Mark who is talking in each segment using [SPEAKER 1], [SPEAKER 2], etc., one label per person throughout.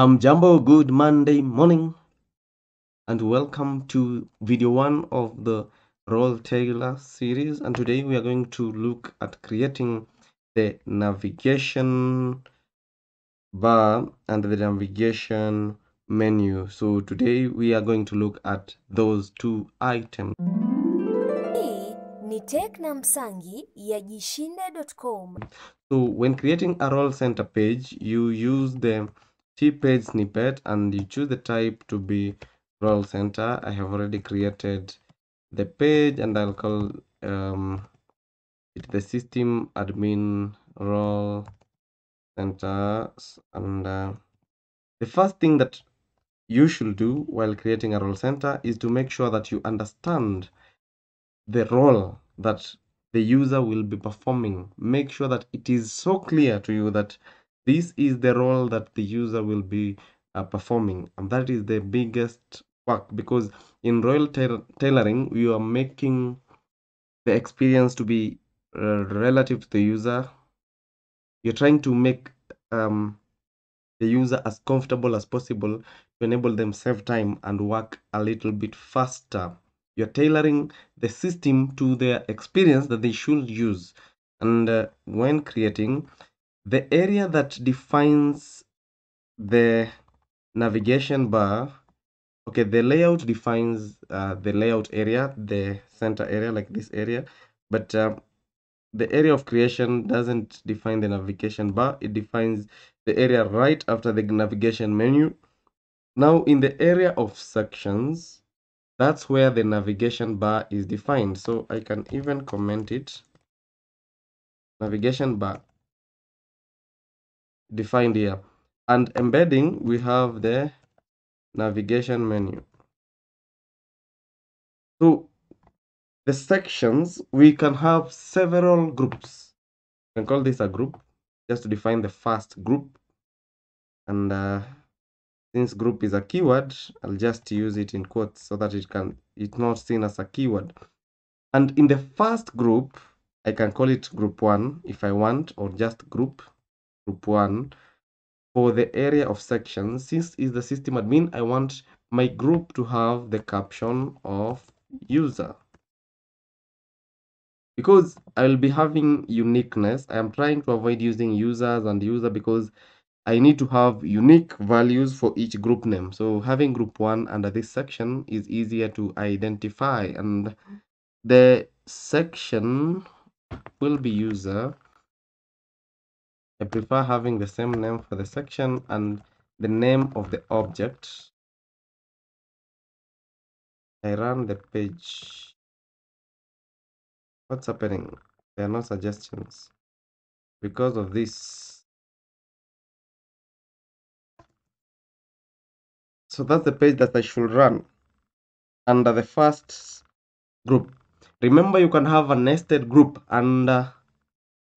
[SPEAKER 1] Um, Jumbo, good Monday morning, and welcome to video one of the Role Tailor series. And today we are going to look at creating the navigation bar and the navigation menu. So today we are going to look at those two items.
[SPEAKER 2] Ni Tech Msangi ya jishinde.com.
[SPEAKER 1] So when creating a role center page, you use the T-page snippet and you choose the type to be role center. I have already created the page and I'll call um, it the system admin role center. And uh, the first thing that you should do while creating a role center is to make sure that you understand the role that the user will be performing. Make sure that it is so clear to you that this is the role that the user will be uh, performing. And that is the biggest work because in role tailoring, you are making the experience to be uh, relative to the user. You're trying to make um, the user as comfortable as possible to enable them save time and work a little bit faster. You're tailoring the system to their experience that they should use. And uh, when creating, the area that defines the navigation bar, okay, the layout defines uh, the layout area, the center area, like this area, but uh, the area of creation doesn't define the navigation bar, it defines the area right after the navigation menu. Now, in the area of sections, that's where the navigation bar is defined. So I can even comment it. Navigation bar defined here. And embedding, we have the navigation menu. So the sections, we can have several groups. Can call this a group just to define the first group. And uh, since group is a keyword, I'll just use it in quotes so that it can it's not seen as a keyword. And in the first group, I can call it group one if I want, or just group, group one. For the area of section since is the system admin, I want my group to have the caption of user. Because I'll be having uniqueness, I am trying to avoid using users and user because I need to have unique values for each group name. So having group one under this section is easier to identify and the section will be user. I prefer having the same name for the section and the name of the object. I run the page. What's happening? There are no suggestions. Because of this, so that's the page that I should run under the first group. Remember, you can have a nested group under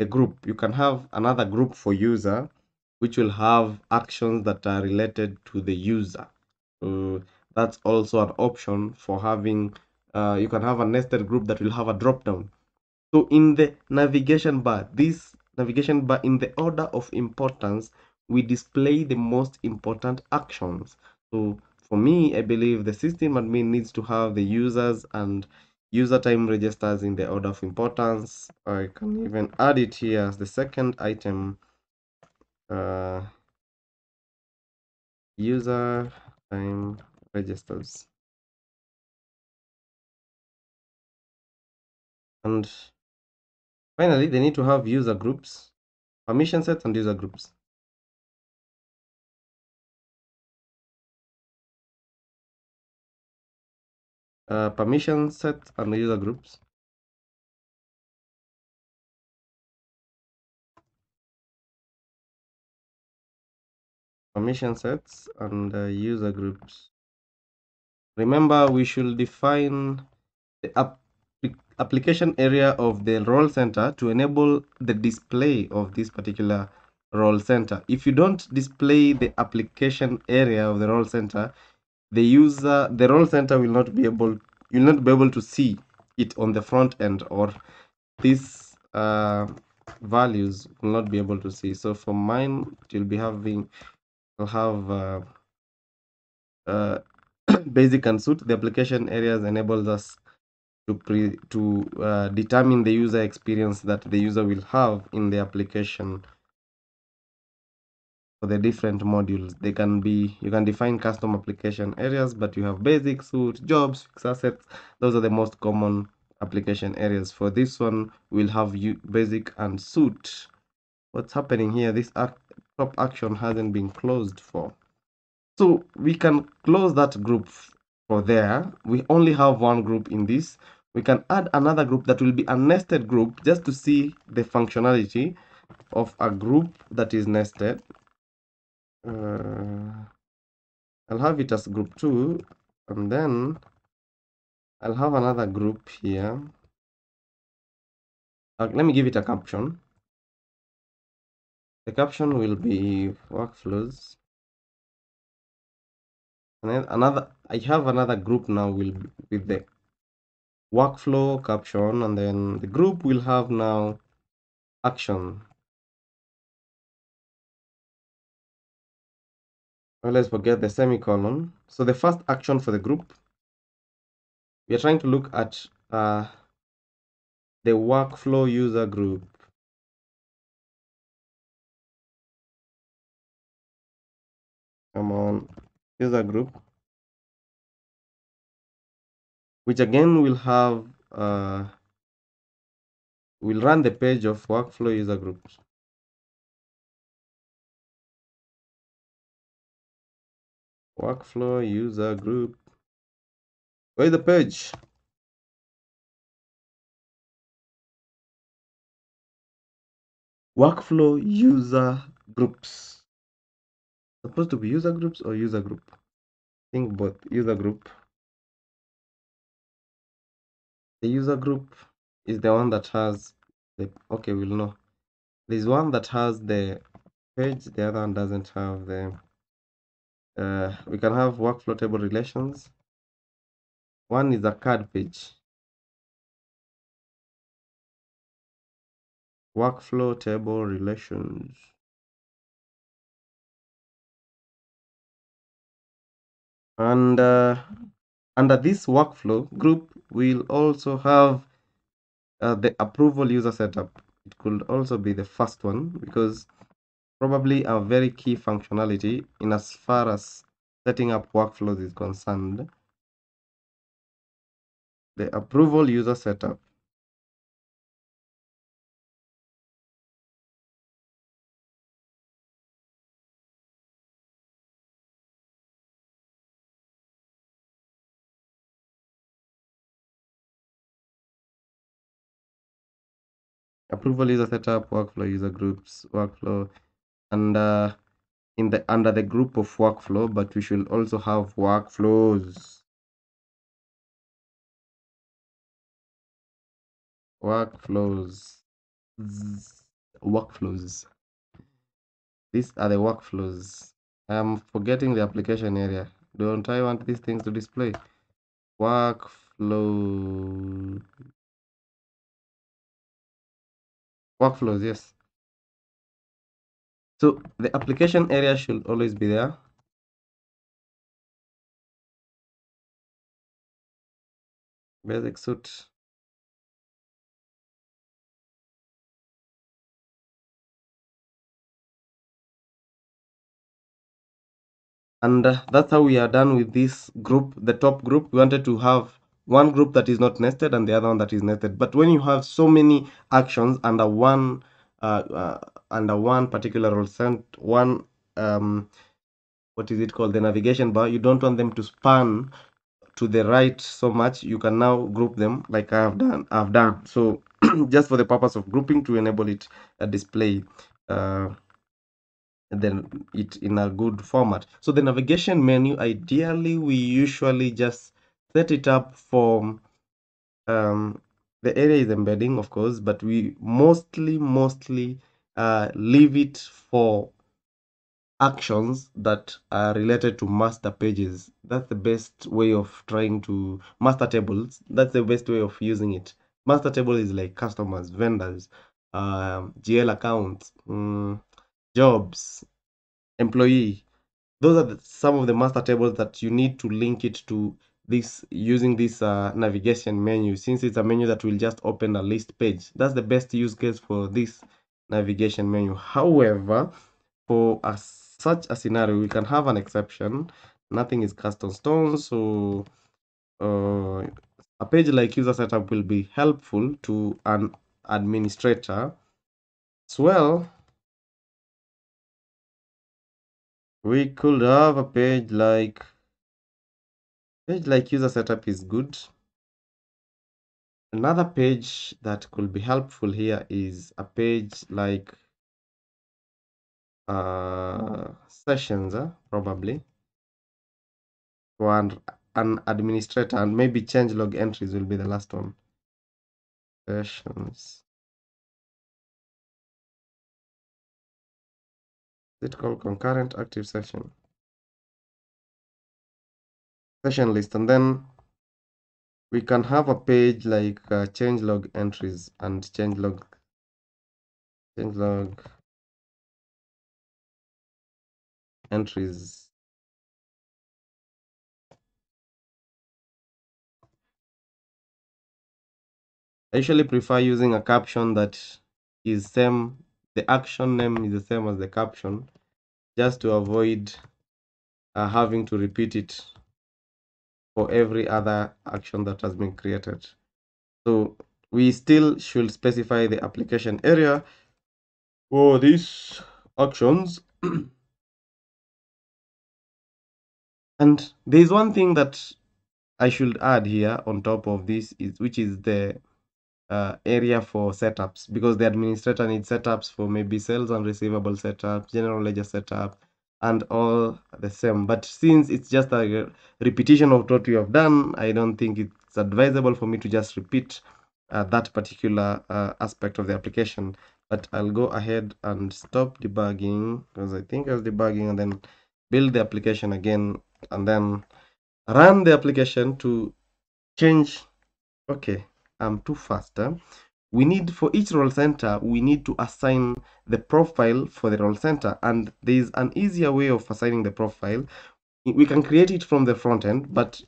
[SPEAKER 1] the group. You can have another group for user, which will have actions that are related to the user. So that's also an option for having. Uh, you can have a nested group that will have a drop down. So in the navigation bar, this navigation bar in the order of importance, we display the most important actions. So for me, I believe the system admin needs to have the users and user time registers in the order of importance. I can even add it here as the second item. Uh, user time registers. And finally, they need to have user groups, permission sets, and user groups. Uh, permission sets and user groups. Permission sets and uh, user groups. Remember, we should define the app application area of the role center to enable the display of this particular role center. If you don't display the application area of the role center, the user, the role center will not be able, you'll not be able to see it on the front end or these uh, values will not be able to see. So for mine, it will be having I'll have uh, uh, basic and Suite. The application areas enables us to pre to uh, determine the user experience that the user will have in the application for the different modules. They can be you can define custom application areas but you have basic Suite jobs fixed assets. Those are the most common application areas. For this one we'll have you basic and Suite what's happening here? This top action hasn't been closed for. So we can close that group for there. We only have one group in this. We can add another group that will be a nested group just to see the functionality of a group that is nested uh, I'll have it as group 2 and then I'll have another group here. Uh, let me give it a caption. The caption will be workflows. And then another I have another group now will with the workflow caption and then the group will have now action let's forget the semicolon. So the first action for the group we are trying to look at uh, the workflow user group. Come on user group which again will have uh, will run the page of workflow user groups workflow user group. Where's the page? Workflow user groups. Supposed to be user groups or user group? I think both. User group. The user group is the one that has the okay we'll know. There's one that has the page the other one doesn't have the uh, we can have workflow table relations. One is a card page. Workflow table relations. And uh, under this workflow group we'll also have uh, the approval user setup. It could also be the first one because probably a very key functionality in as far as setting up workflows is concerned. The approval user setup. approval user setup workflow user groups workflow uh, in the under the group of workflow but we should also have workflows. Workflows. Workflows. These are the workflows. I'm forgetting the application area. Don't i want these things to display? Workflow. Workflows yes so the application area should always be there. Basic Suite. And that's how we are done with this group, the top group. We wanted to have one group that is not nested and the other one that is nested. But when you have so many actions under one uh, uh, under one particular role sent one um, what is it called? The navigation bar. You don't want them to span to the right so much. You can now group them like i have done i've done. So just for the purpose of grouping to enable it a display uh, then it in a good format. So the navigation menu ideally we usually just set it up for um, the area is embedding of course but we mostly mostly uh, leave it for actions that are related to master pages. That's the best way of trying to master tables that's the best way of using it. Master table is like customers vendors uh, gl accounts um, jobs employee. Those are the, some of the master tables that you need to link it to this using this uh, navigation menu. Since it's a menu that will just open a list page that's the best use case for this navigation menu. However for a, such a scenario we can have an exception. Nothing is cast on stone so uh, a page like user setup will be helpful to an administrator. As well we could have a page like page like user setup is good another page that could be helpful here is a page like uh, sessions uh, probably. For an, an administrator and maybe change log entries will be the last one. Sessions. Is it called concurrent active session? Session list and then we can have a page like uh, change log entries and change log change log entries. I usually prefer using a caption that is same the action name is the same as the caption just to avoid uh, having to repeat it for every other action that has been created. So we still should specify the application area for these actions. And there is one thing that I should add here on top of this is which is the uh, area for setups because the administrator needs setups for maybe sales and receivable setup, general ledger setup, and all the same. But since it's just a repetition of what we have done, I don't think it's advisable for me to just repeat uh, that particular uh, aspect of the application. But I'll go ahead and stop debugging because I think I was debugging and then build the application again and then run the application to change. Okay, I'm too fast. We need for each role center, we need to assign the profile for the role center. And there is an easier way of assigning the profile. We can create it from the front end, but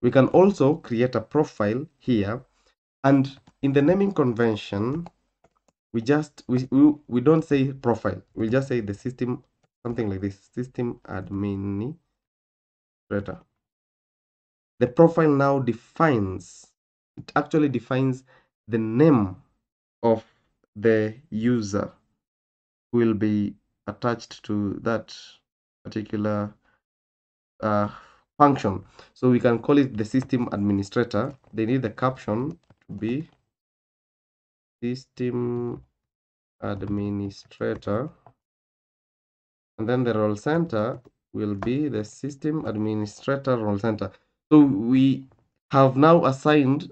[SPEAKER 1] we can also create a profile here. And in the naming convention, we just we, we, we don't say profile. We just say the system something like this system administrator. The profile now defines it actually defines the name of the user will be attached to that particular uh, function. So we can call it the system administrator. They need the caption to be system administrator. And then the role center will be the system administrator role center. So we have now assigned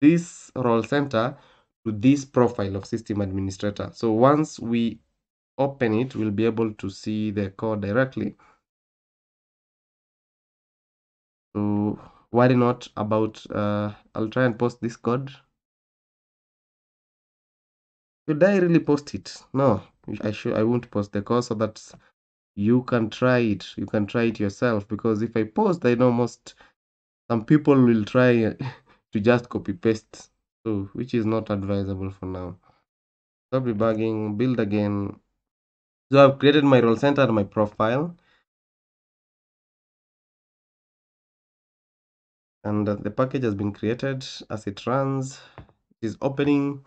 [SPEAKER 1] this role center to this profile of system administrator. So once we open it, we'll be able to see the code directly. So worry not about, uh, I'll try and post this code. Should I really post it? No, I should. I won't post the code so that you can try it. You can try it yourself because if I post, I know most some people will try to just copy paste. So which is not advisable for now. Stop debugging build again. So i've created my role center and my profile. And the package has been created as it runs. It is opening.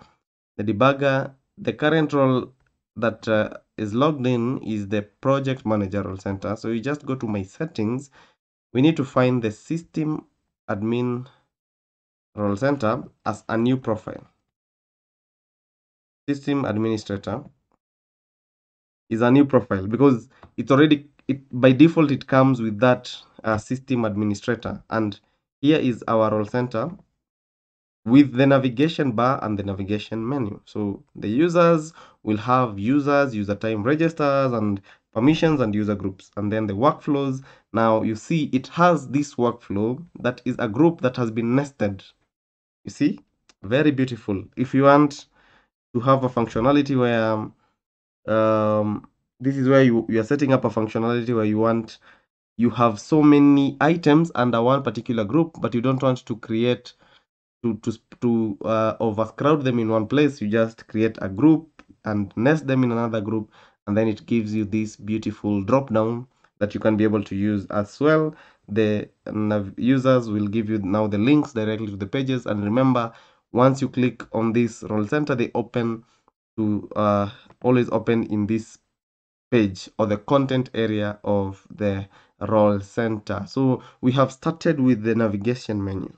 [SPEAKER 1] The debugger the current role that uh, is logged in is the project manager role center. So you just go to my settings. We need to find the system admin role center as a new profile. System administrator is a new profile because it's already it by default it comes with that uh, system administrator. And here is our role center with the navigation bar and the navigation menu. So the users will have users user time registers and permissions and user groups and then the workflows. Now you see it has this workflow that is a group that has been nested you see? Very beautiful. If you want to have a functionality where um, this is where you, you are setting up a functionality where you want you have so many items under one particular group but you don't want to create to to to uh, overcrowd them in one place. You just create a group and nest them in another group and then it gives you this beautiful drop down that you can be able to use as well the users will give you now the links directly to the pages. And remember once you click on this role center they open to uh, always open in this page or the content area of the role center. So we have started with the navigation menu.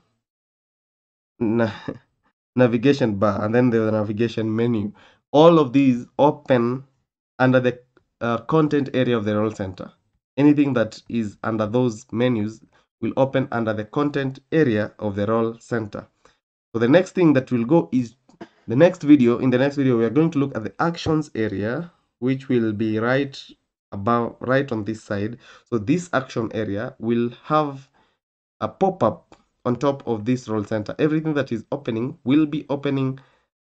[SPEAKER 1] Na navigation bar and then the navigation menu. All of these open under the uh, content area of the role center anything that is under those menus will open under the content area of the role center. So the next thing that will go is the next video. In the next video we are going to look at the actions area which will be right about right on this side. So this action area will have a pop-up on top of this role center. Everything that is opening will be opening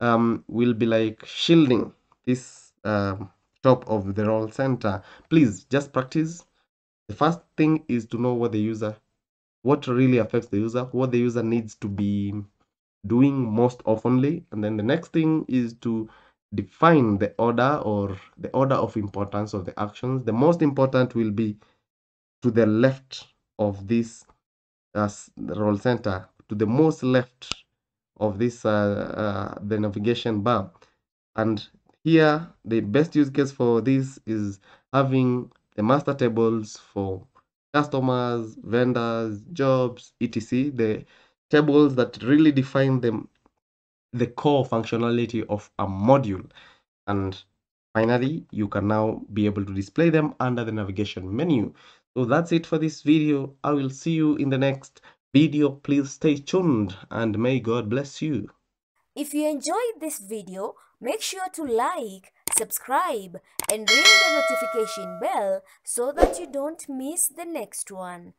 [SPEAKER 1] um will be like shielding this um, top of the role center. Please just practice the first thing is to know what the user what really affects the user what the user needs to be doing most oftenly. And then the next thing is to define the order or the order of importance of the actions. The most important will be to the left of this uh, role center to the most left of this uh, uh, the navigation bar. And here the best use case for this is having the master tables for customers vendors jobs etc. The tables that really define them the core functionality of a module. And finally you can now be able to display them under the navigation menu. So that's it for this video. I will see you in the next video. Please stay tuned and may god bless you.
[SPEAKER 2] If you enjoyed this video, make sure to like, subscribe, and ring the notification bell so that you don't miss the next one.